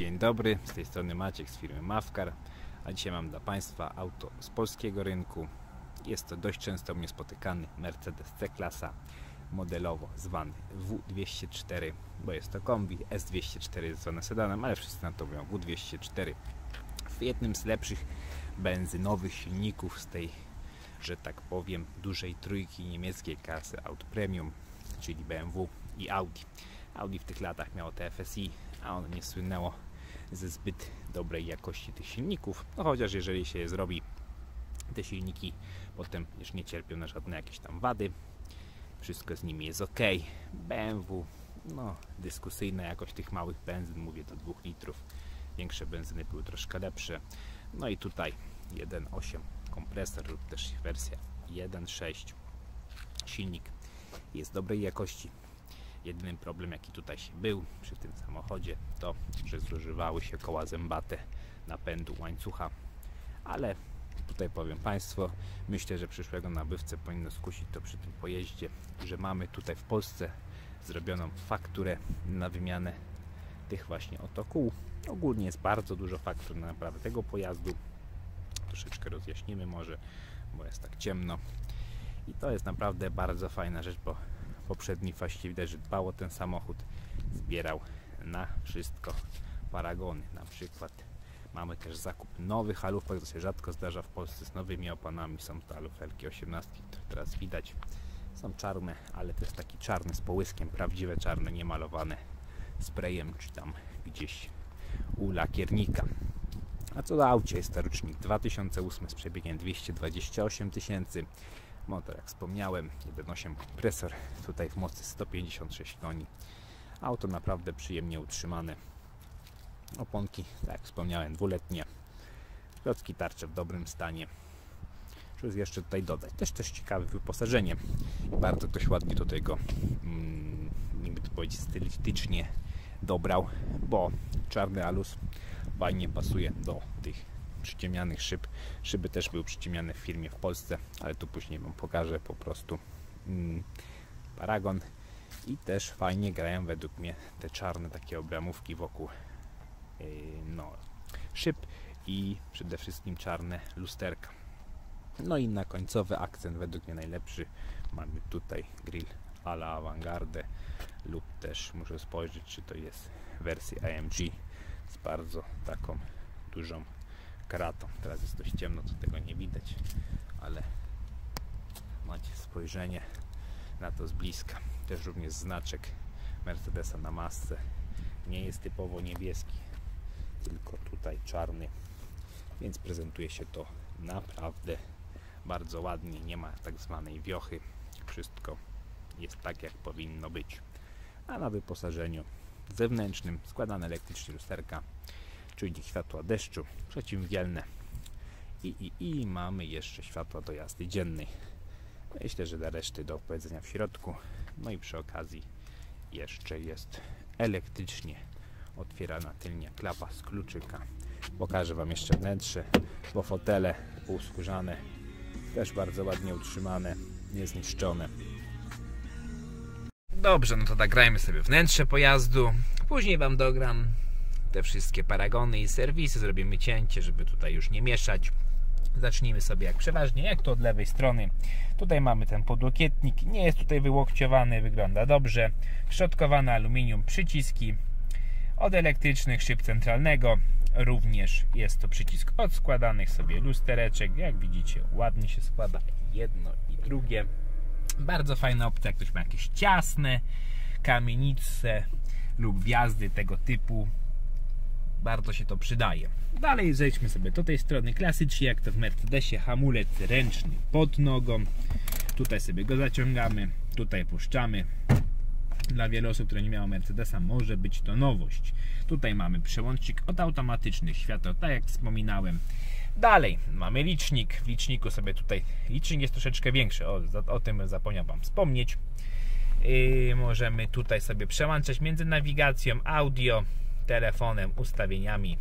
Dzień dobry, z tej strony Maciek z firmy Mawkar, a dzisiaj mam dla Państwa auto z polskiego rynku. Jest to dość często mnie spotykany Mercedes C-klasa, modelowo zwany W204, bo jest to kombi, S204 jest zwane sedanem, ale wszyscy na to mówią W204. W jednym z lepszych benzynowych silników z tej, że tak powiem, dużej trójki niemieckiej klasy Aut Premium, czyli BMW i Audi. Audi w tych latach miało TFSI, a ono nie słynęło ze zbyt dobrej jakości tych silników. No chociaż jeżeli się je zrobi, te silniki potem już nie cierpią na żadne jakieś tam wady. Wszystko z nimi jest ok. BMW, no dyskusyjna jakość tych małych benzyn, mówię do 2 litrów. Większe benzyny były troszkę lepsze. No i tutaj 1.8 kompresor lub też wersja 1.6 silnik jest dobrej jakości Jedynym problem jaki tutaj się był przy tym samochodzie to, że zużywały się koła zębate napędu łańcucha, ale tutaj powiem Państwu, myślę, że przyszłego nabywcę powinno skusić to przy tym pojeździe, że mamy tutaj w Polsce zrobioną fakturę na wymianę tych właśnie oto kół. Ogólnie jest bardzo dużo faktur na naprawę tego pojazdu. Troszeczkę rozjaśnimy może, bo jest tak ciemno. I to jest naprawdę bardzo fajna rzecz, bo poprzedni właściwie widać, że dbał o ten samochód, zbierał na wszystko paragony. Na przykład mamy też zakup nowych alufek, to się rzadko zdarza w Polsce z nowymi opanami. Są to alufelki 18, które teraz widać. Są czarne, ale to jest taki czarny z połyskiem, prawdziwe czarne, nie malowane sprayem czy tam gdzieś u lakiernika. A co do aucie jest to rocznik 2008 z przebiegiem 228 tysięcy motor jak wspomniałem 1.8 kompresor tutaj w mocy 156 koni. Auto naprawdę przyjemnie utrzymane. Oponki tak jak wspomniałem dwuletnie. Klocki tarcze w dobrym stanie. Cóż jeszcze tutaj dodać też też ciekawe wyposażenie. Bardzo ktoś ładnie do tego mm, jakby to powiedzieć stylistycznie dobrał bo czarny alus fajnie pasuje do tych przyciemnianych szyb. Szyby też były przyciemniane w firmie w Polsce, ale tu później Wam pokażę po prostu mm, paragon i też fajnie grają według mnie te czarne takie obramówki wokół yy, no, szyb i przede wszystkim czarne lusterka. No i na końcowy akcent według mnie najlepszy mamy tutaj grill ala Avantgarde lub też muszę spojrzeć czy to jest wersja AMG z bardzo taką dużą kratą. Teraz jest dość ciemno, to tego nie widać, ale macie spojrzenie na to z bliska. Też również znaczek Mercedesa na masce. Nie jest typowo niebieski, tylko tutaj czarny, więc prezentuje się to naprawdę bardzo ładnie. Nie ma tak zwanej wiochy. Wszystko jest tak, jak powinno być. A na wyposażeniu zewnętrznym składane elektrycznie lusterka czujnik światła deszczu, przeciwmgielne i, i, i mamy jeszcze światło do jazdy dziennej. Myślę, że da reszty do opowiedzenia w środku. No i przy okazji jeszcze jest elektrycznie otwierana tylnia klapa z kluczyka. Pokażę Wam jeszcze wnętrze, bo fotele półskórzane też bardzo ładnie utrzymane, niezniszczone. Dobrze, no to nagrajmy sobie wnętrze pojazdu. Później Wam dogram te wszystkie paragony i serwisy, zrobimy cięcie, żeby tutaj już nie mieszać. Zacznijmy sobie jak przeważnie, jak to od lewej strony. Tutaj mamy ten podłokietnik, nie jest tutaj wyłokciowany, wygląda dobrze. Szczotkowane aluminium, przyciski od elektrycznych szyb centralnego. Również jest to przycisk od składanych sobie lustereczek. Jak widzicie, ładnie się składa jedno i drugie. Bardzo fajna opcja, jak ktoś ma jakieś ciasne kamienice lub wjazdy tego typu bardzo się to przydaje. Dalej zejdźmy sobie do tej strony klasycznie, jak to w Mercedesie, hamulec ręczny pod nogą. Tutaj sobie go zaciągamy, tutaj puszczamy. Dla wielu osób, które nie miało Mercedesa, może być to nowość. Tutaj mamy przełącznik od automatycznych świateł, tak jak wspominałem. Dalej mamy licznik. W liczniku sobie tutaj licznik jest troszeczkę większy. O, o tym zapomniałem Wam wspomnieć. Yy, możemy tutaj sobie przełączać między nawigacją, audio, telefonem, ustawieniami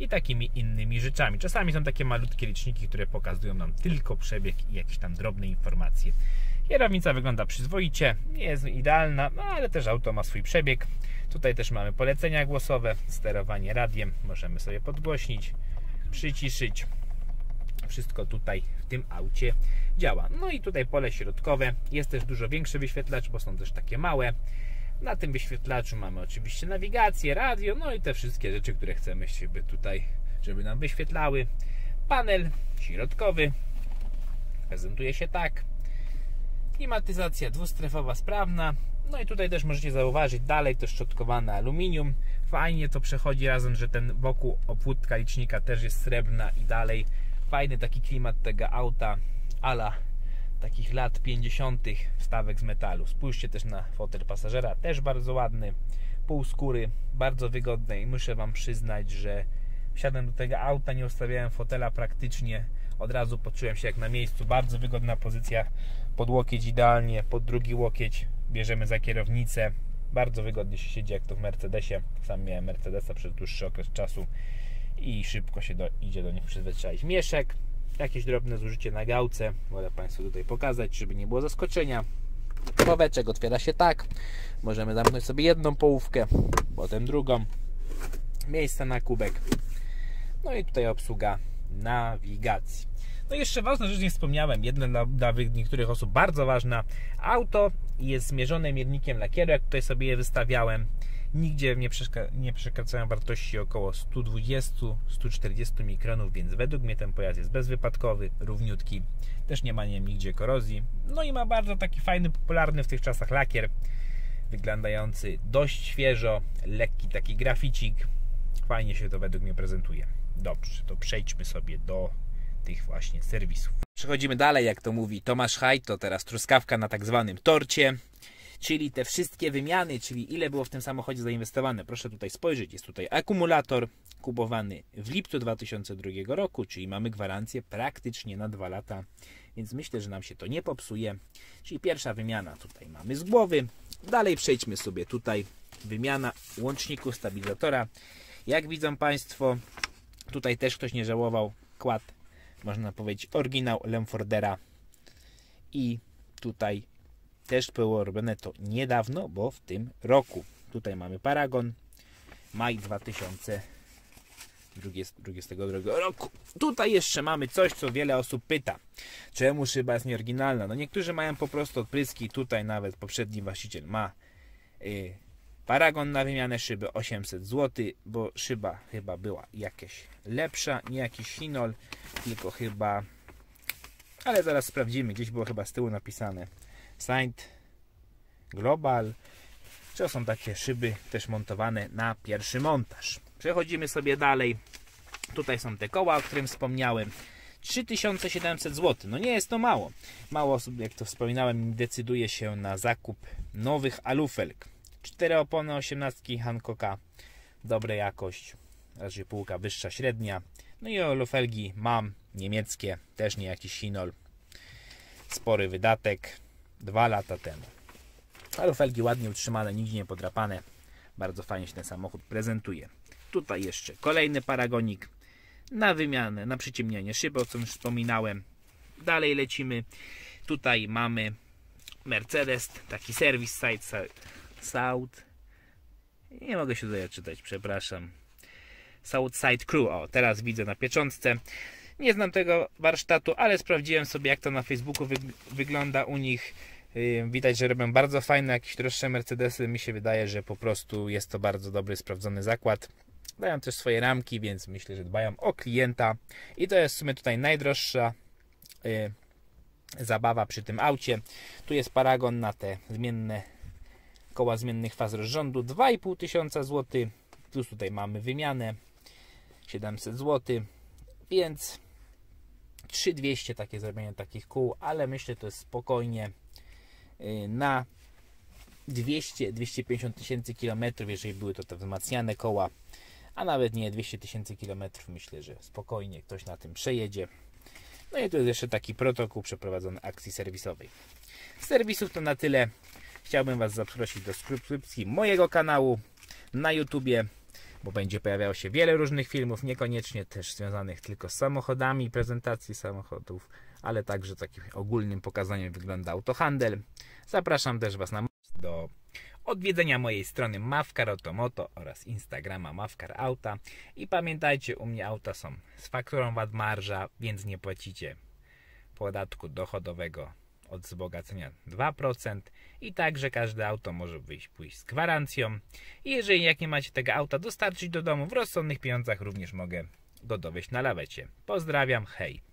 i takimi innymi rzeczami. Czasami są takie malutkie liczniki, które pokazują nam tylko przebieg i jakieś tam drobne informacje. Kierownica wygląda przyzwoicie, nie jest idealna, no ale też auto ma swój przebieg. Tutaj też mamy polecenia głosowe, sterowanie radiem, możemy sobie podgłośnić, przyciszyć. Wszystko tutaj w tym aucie działa. No i tutaj pole środkowe, jest też dużo większy wyświetlacz, bo są też takie małe. Na tym wyświetlaczu mamy oczywiście nawigację, radio, no i te wszystkie rzeczy, które chcemy żeby tutaj, żeby nam wyświetlały. Panel środkowy prezentuje się tak. Klimatyzacja dwustrefowa sprawna. No i tutaj też możecie zauważyć dalej to szczotkowane aluminium. Fajnie to przechodzi razem, że ten wokół obwódka licznika też jest srebrna i dalej fajny taki klimat tego auta ala takich lat 50. wstawek z metalu. Spójrzcie też na fotel pasażera, też bardzo ładny, pół skóry, bardzo wygodny i muszę Wam przyznać, że wsiadłem do tego auta, nie ustawiałem fotela praktycznie, od razu poczułem się jak na miejscu, bardzo wygodna pozycja, pod łokieć idealnie, pod drugi łokieć bierzemy za kierownicę, bardzo wygodnie się siedzi jak to w Mercedesie, sam miałem Mercedesa przez dłuższy okres czasu i szybko się do, idzie do nich przyzwyczaić. Mieszek, jakieś drobne zużycie na gałce, wolę Państwu tutaj pokazać, żeby nie było zaskoczenia. Poweczek otwiera się tak, możemy zamknąć sobie jedną połówkę, potem drugą, miejsce na kubek, no i tutaj obsługa nawigacji. No i jeszcze ważna rzecz, nie wspomniałem, jedna dla, dla niektórych osób bardzo ważna. Auto jest zmierzone miernikiem lakieru, jak tutaj sobie je wystawiałem. Nigdzie nie, nie przekraczają wartości około 120-140 mikronów, więc według mnie ten pojazd jest bezwypadkowy, równiutki. Też nie ma nie nigdzie korozji. No i ma bardzo taki fajny, popularny w tych czasach lakier, wyglądający dość świeżo, lekki taki graficik. Fajnie się to według mnie prezentuje. Dobrze, to przejdźmy sobie do tych właśnie serwisów. Przechodzimy dalej, jak to mówi Tomasz Hajt, to teraz truskawka na tak zwanym torcie, czyli te wszystkie wymiany, czyli ile było w tym samochodzie zainwestowane. Proszę tutaj spojrzeć, jest tutaj akumulator kupowany w lipcu 2002 roku, czyli mamy gwarancję praktycznie na dwa lata, więc myślę, że nam się to nie popsuje. Czyli pierwsza wymiana tutaj mamy z głowy. Dalej przejdźmy sobie tutaj wymiana łączniku stabilizatora. Jak widzą Państwo, tutaj też ktoś nie żałował, kład można powiedzieć, oryginał Lemfordera. I tutaj też było robione to niedawno, bo w tym roku. Tutaj mamy Paragon, maj 2022 roku. Tutaj jeszcze mamy coś, co wiele osób pyta. Czemu szyba jest nieoryginalna? No niektórzy mają po prostu odpryski. Tutaj nawet poprzedni właściciel ma y, Paragon na wymianę szyby 800 zł, bo szyba chyba była jakaś lepsza, nie jakiś Hinol, tylko chyba ale zaraz sprawdzimy, gdzieś było chyba z tyłu napisane Saint Global to są takie szyby też montowane na pierwszy montaż przechodzimy sobie dalej tutaj są te koła, o którym wspomniałem 3700 zł. No nie jest to mało. Mało osób, jak to wspominałem, decyduje się na zakup nowych alufelg. Cztery opony 18 Hancocka, dobra jakość, raczej półka wyższa, średnia. No i olufelgi mam, niemieckie, też nie jakiś Sinol. Spory wydatek, dwa lata temu. Alufelgi ładnie utrzymane, nigdzie nie podrapane. Bardzo fajnie się ten samochód prezentuje. Tutaj jeszcze kolejny paragonik na wymianę, na przyciemnienie szyby, o czym już wspominałem. Dalej lecimy. Tutaj mamy Mercedes, taki serwis site South. Nie mogę się tutaj czytać, przepraszam. Southside Crew. O, teraz widzę na pieczątce. Nie znam tego warsztatu, ale sprawdziłem sobie, jak to na Facebooku wy wygląda u nich. Widać, że robią bardzo fajne, jakieś droższe Mercedesy. Mi się wydaje, że po prostu jest to bardzo dobry, sprawdzony zakład. Dają też swoje ramki, więc myślę, że dbają o klienta. I to jest w sumie tutaj najdroższa yy, zabawa przy tym aucie. Tu jest paragon na te zmienne koła zmiennych faz rozrządu 2,5 tysiąca złotych plus tutaj mamy wymianę 700 zł więc 3200 takie zrobienie takich kół ale myślę to jest spokojnie y, na 200-250 tysięcy kilometrów jeżeli były to te wzmacniane koła a nawet nie 200 tysięcy kilometrów myślę, że spokojnie ktoś na tym przejedzie. No i tu jest jeszcze taki protokół przeprowadzony akcji serwisowej. Z serwisów to na tyle. Chciałbym Was zaprosić do subskrypcji mojego kanału na YouTubie. Bo będzie pojawiało się wiele różnych filmów, niekoniecznie też związanych tylko z samochodami, prezentacji samochodów, ale także takim ogólnym pokazaniem wygląda autohandel. Zapraszam też Was na do odwiedzenia mojej strony Mawkar Automoto oraz Instagrama Mawkar Auta i pamiętajcie, u mnie auta są z fakturą VAT marża, więc nie płacicie podatku dochodowego od wzbogacenia 2% i także każde auto może wyjść pójść z gwarancją i jeżeli jak nie macie tego auta dostarczyć do domu w rozsądnych pieniądzach również mogę go dowieść na lawecie. Pozdrawiam, hej!